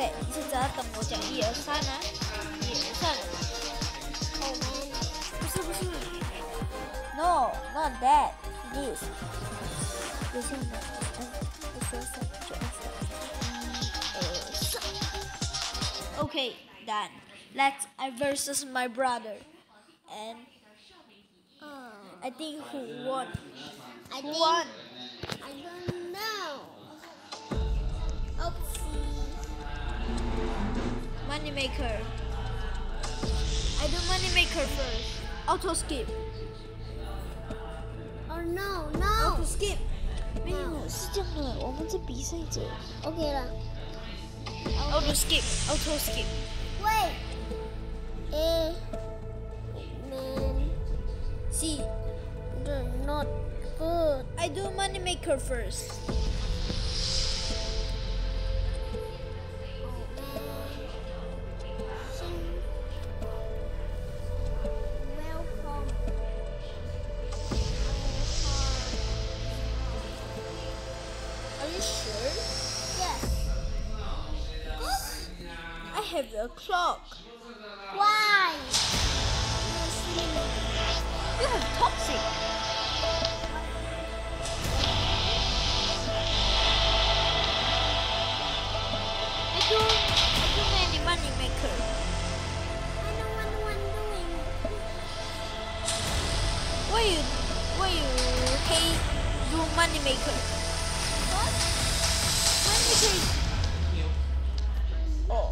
OK，现在要等我讲一二三啊，一二三。后面不是不是，No, not that. This. 有这样的，嗯，我说三就二三，一二三。Okay, done. Let's I versus my brother, and 嗯 I think who won? I Who think won? Moneymaker. I do moneymaker first. Auto skip. Oh no Auto no. skip. 没有，是这样的，我们是比赛者。 OK 了。 Auto skip. Auto skip. Wait. Eh. Man, See, they're not good. I do moneymaker first. I a clock. Why? You have toxic. I do, I do many moneymaker. I don't want one doing. Why you, why you hate do moneymaker? What? Moneymaker is 哦，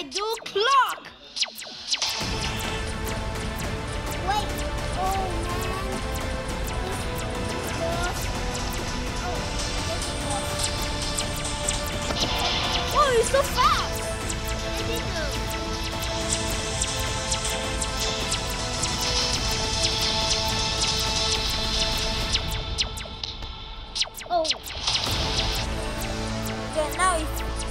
I do clock. Wait. Oh, man. Oh, it's so fast. Oh, now it's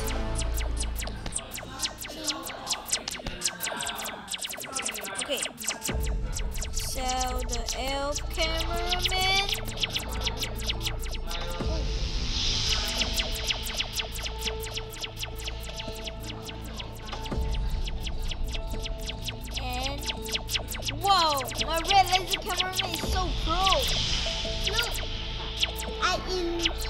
cameraman. And whoa, my red laser cameraman is so pro. no. I in...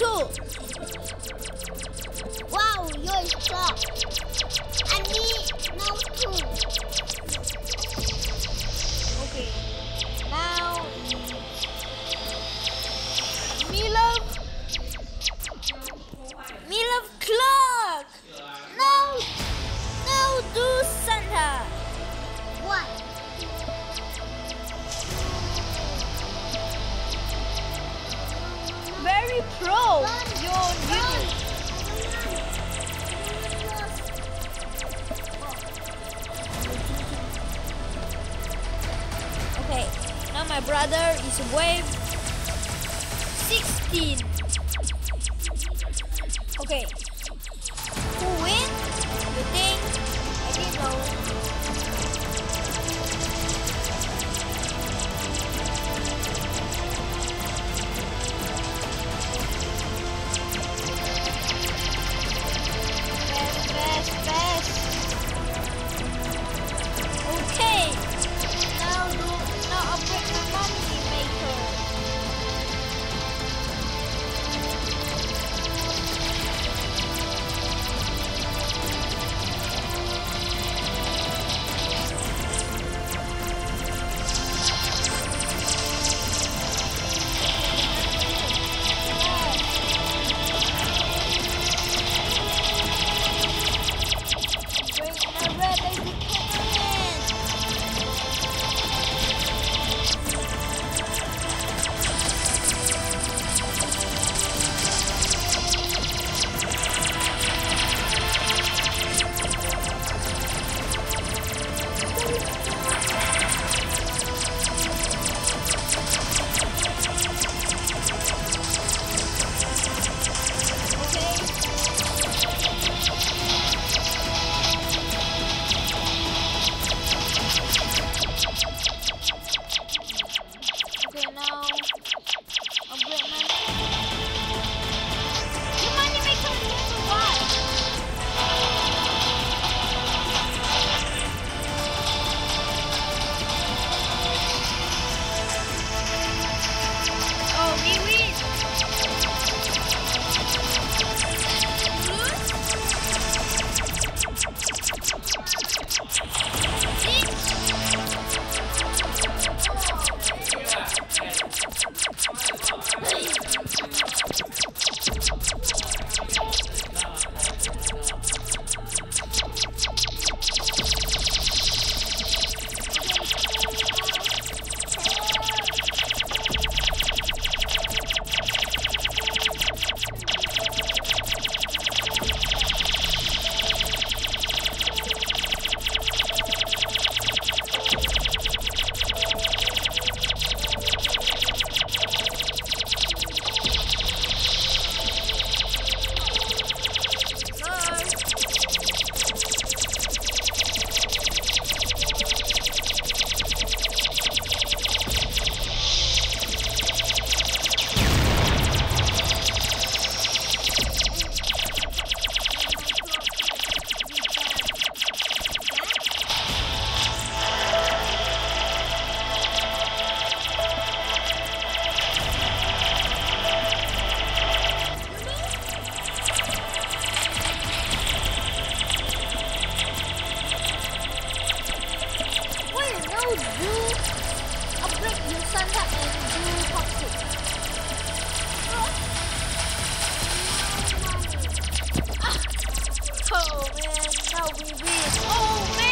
I pro. Okay, now my brother is wave 16. Okay, who wins? You think? I don't know. would do upgrade your standard and do toxic. Oh man, now we win. Oh man!